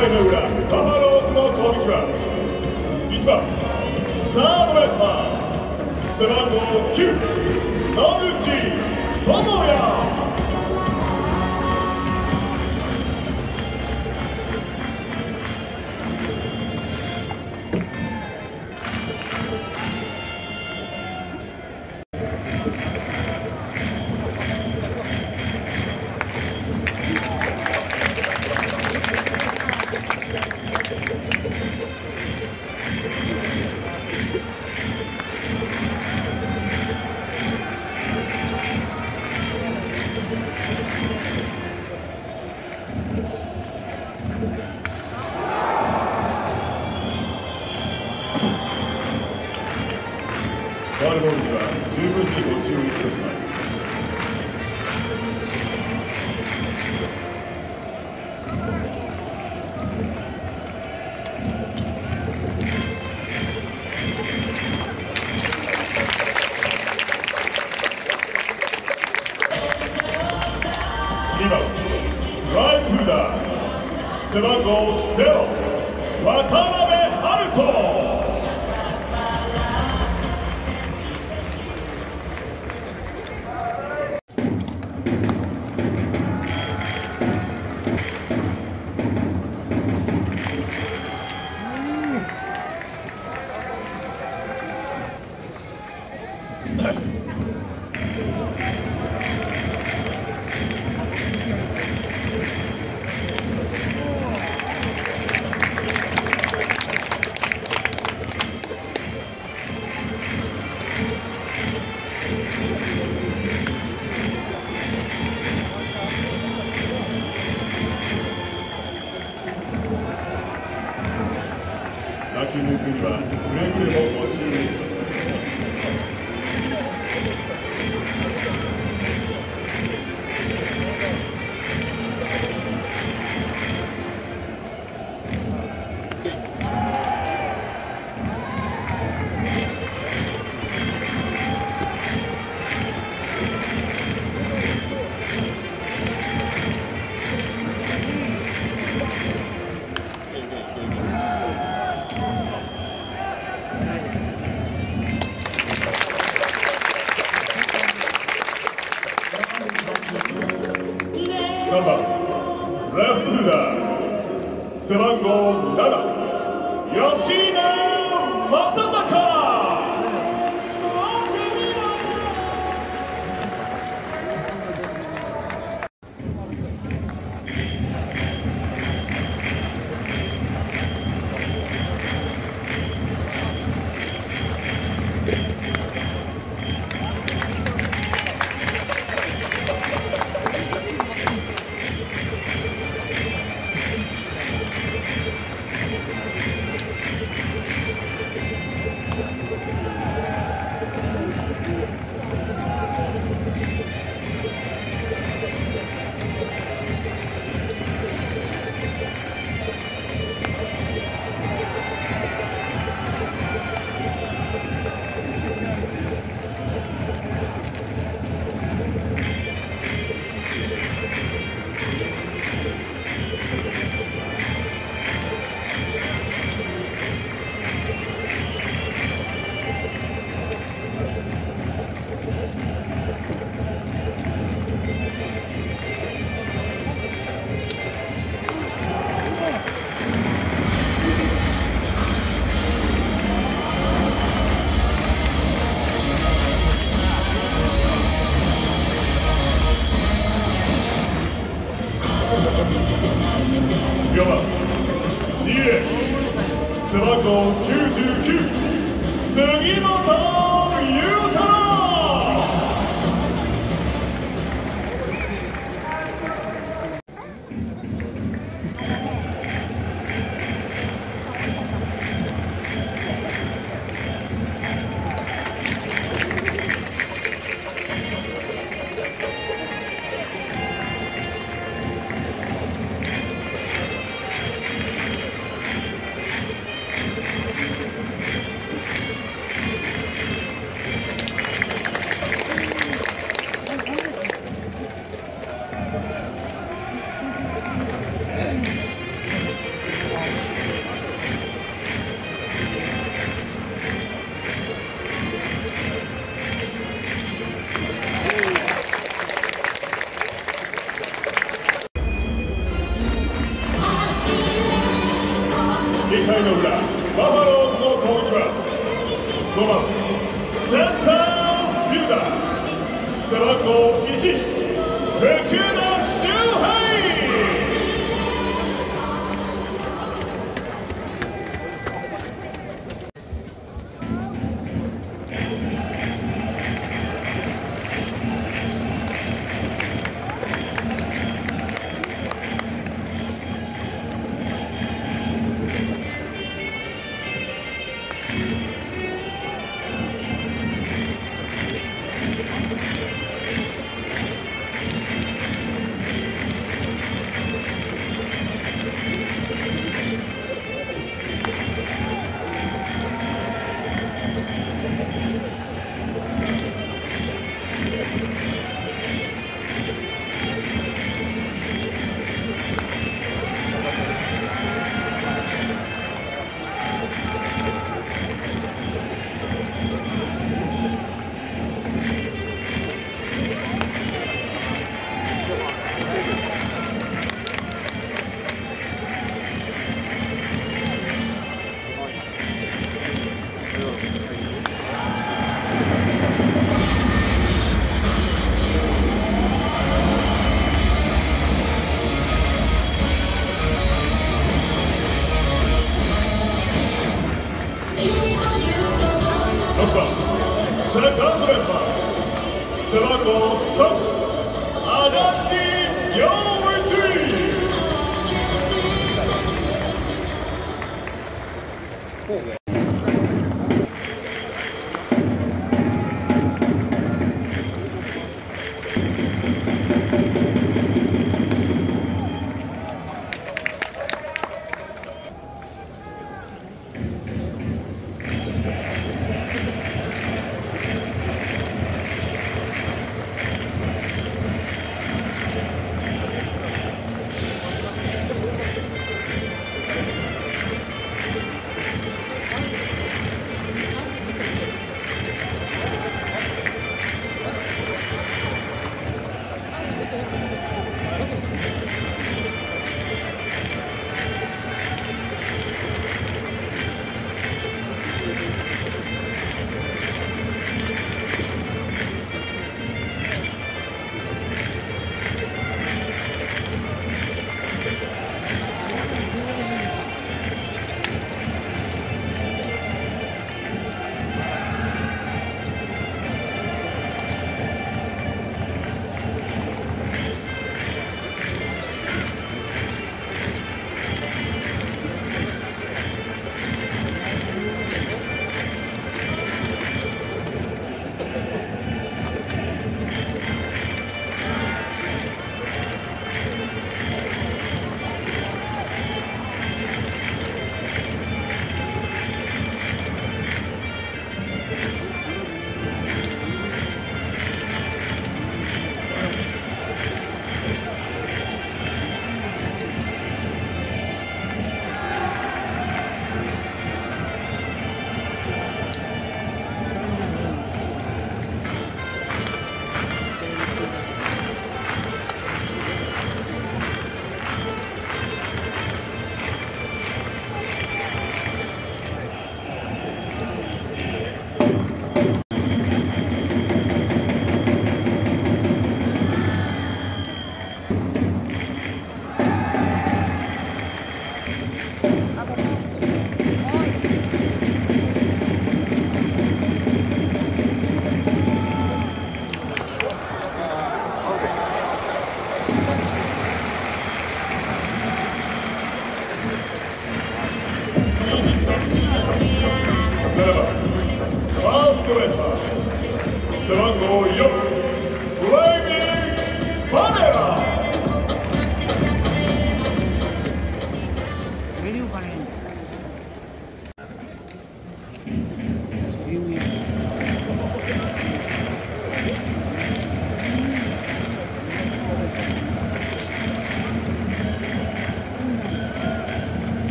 回の裏バファローズの攻撃は1番サードライバー背番号9野口智也。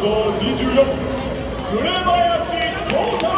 号24紅林幸太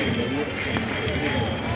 やったー!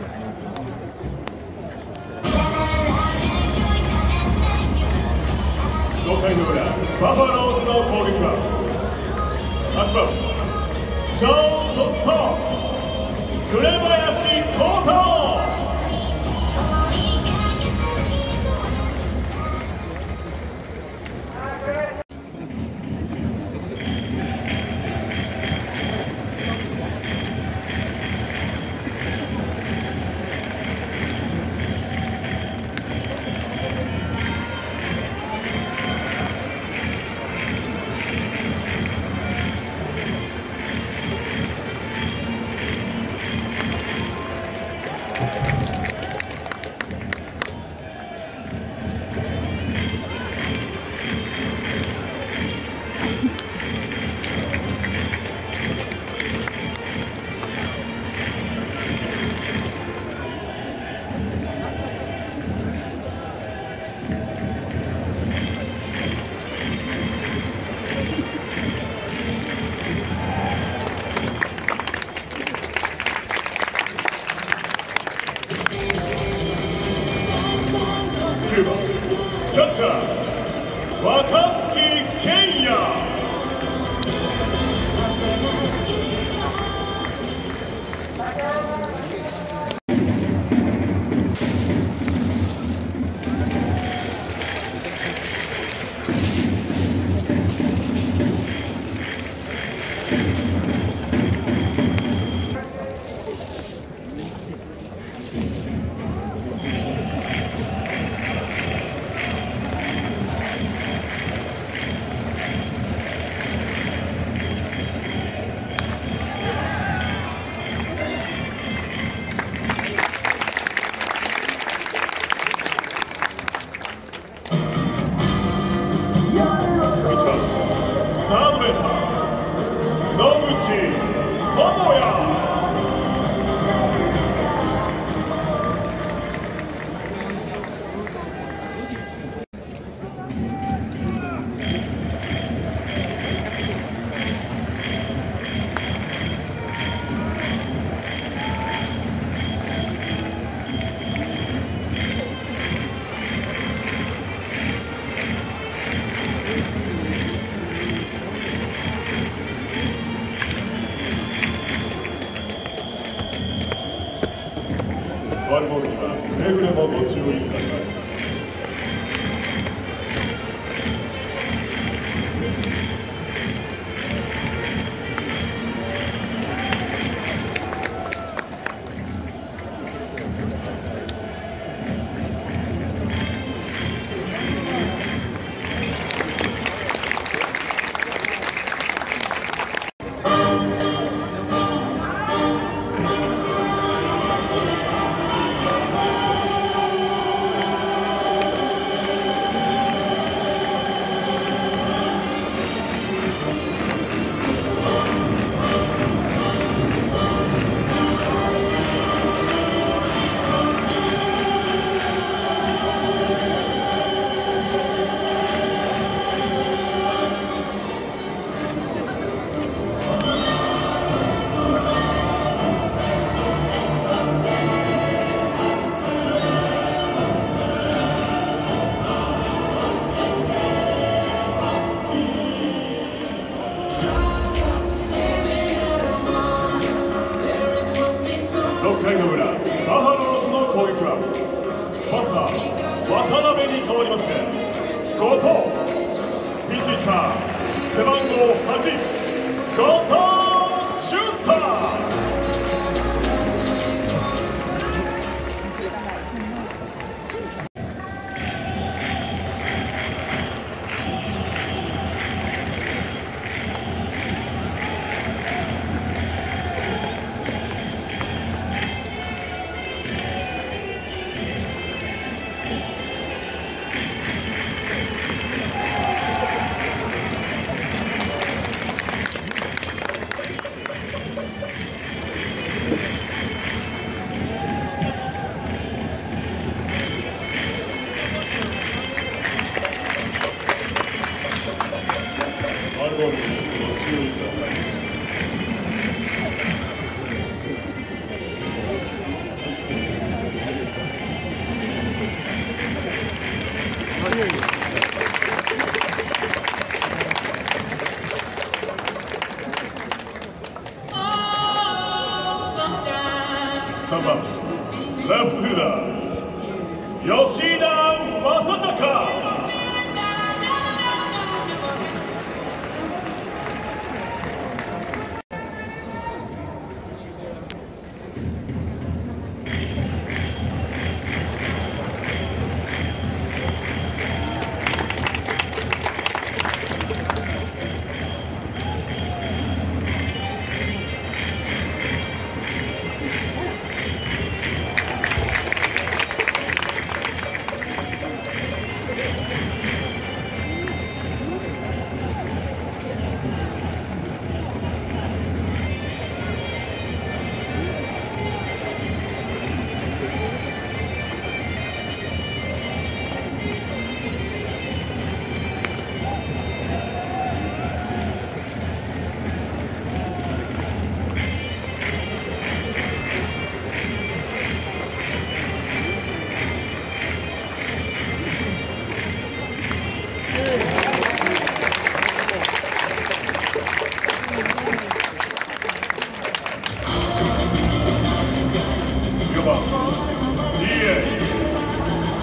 5回の裏バファローズの攻撃は8番ショートストーン紅林幸太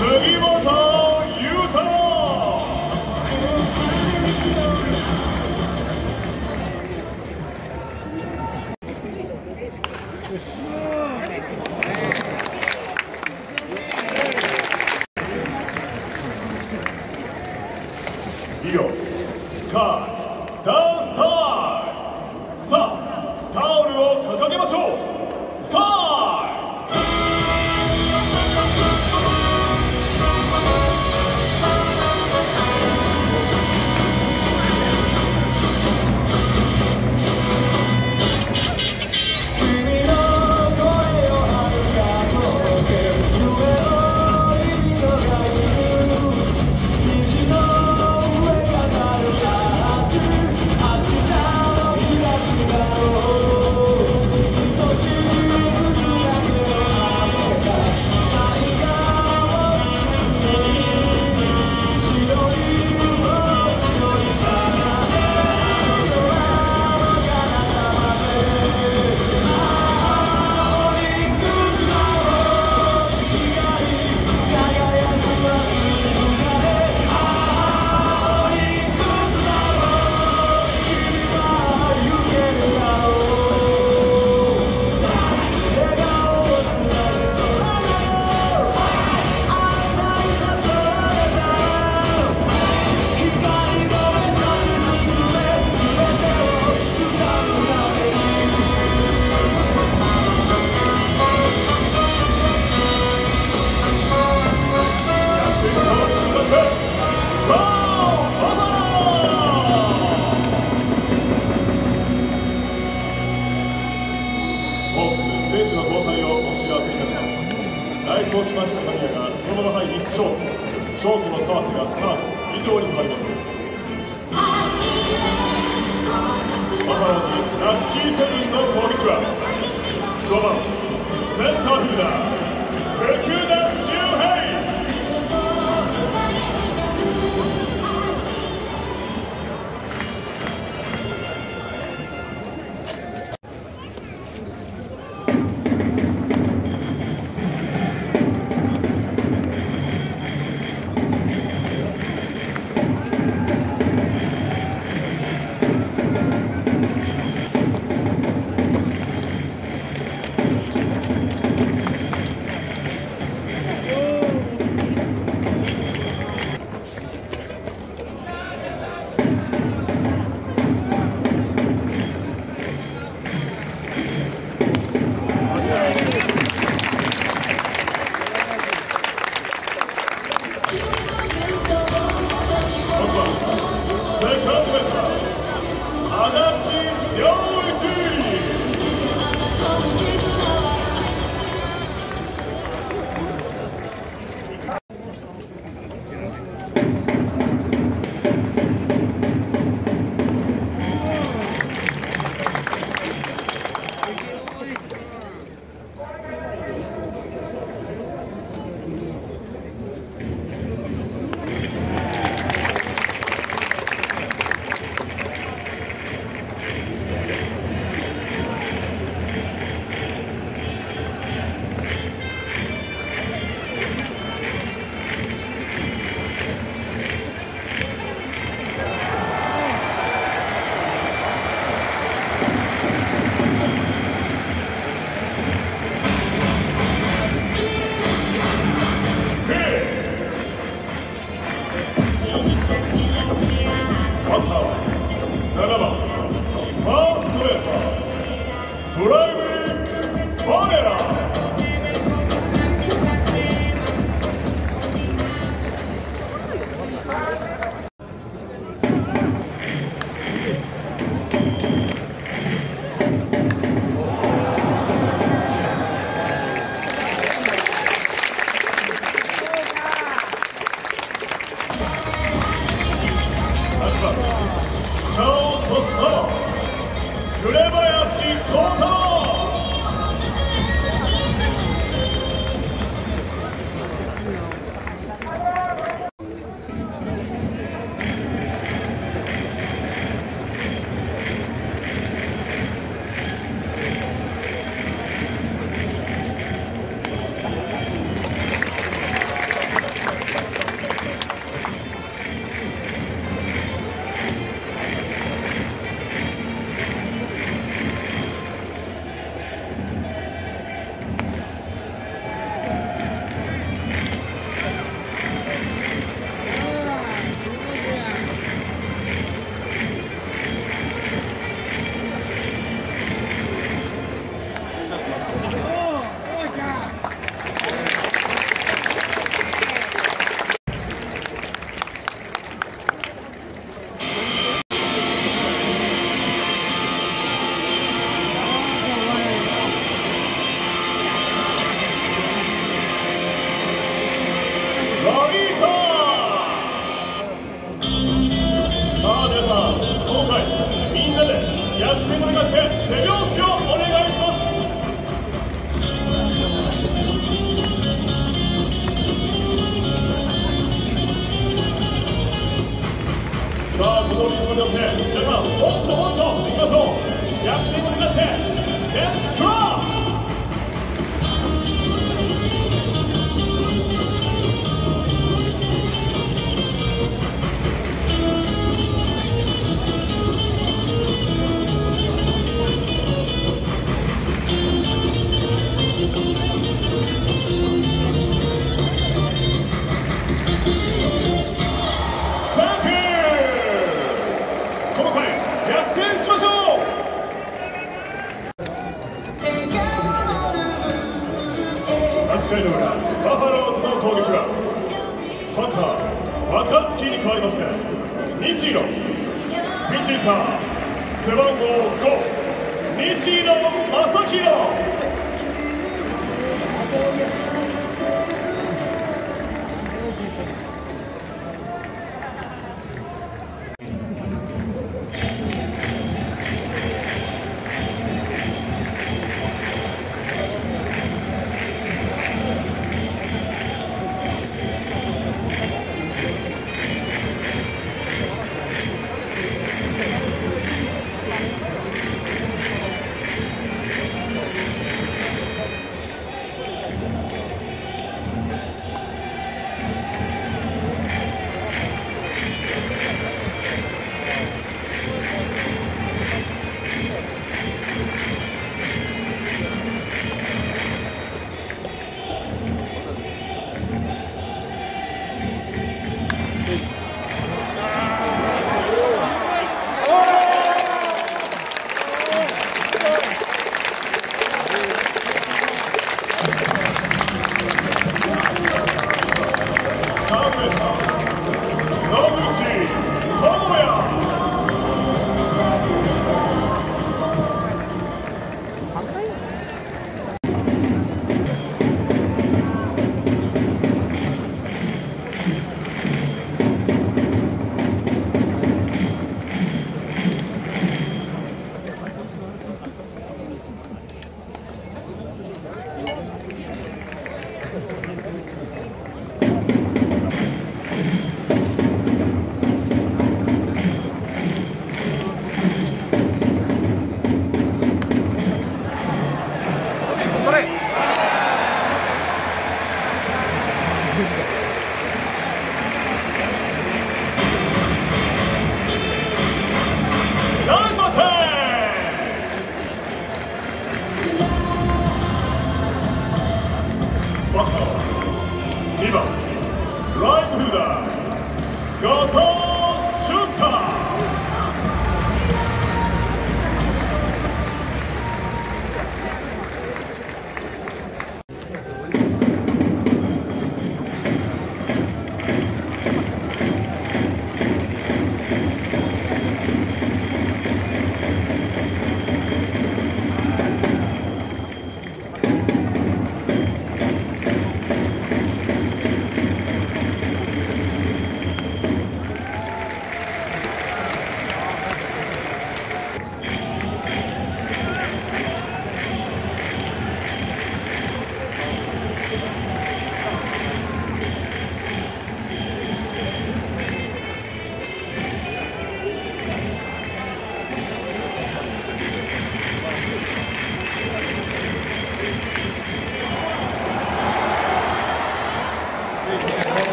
¡Seguimos!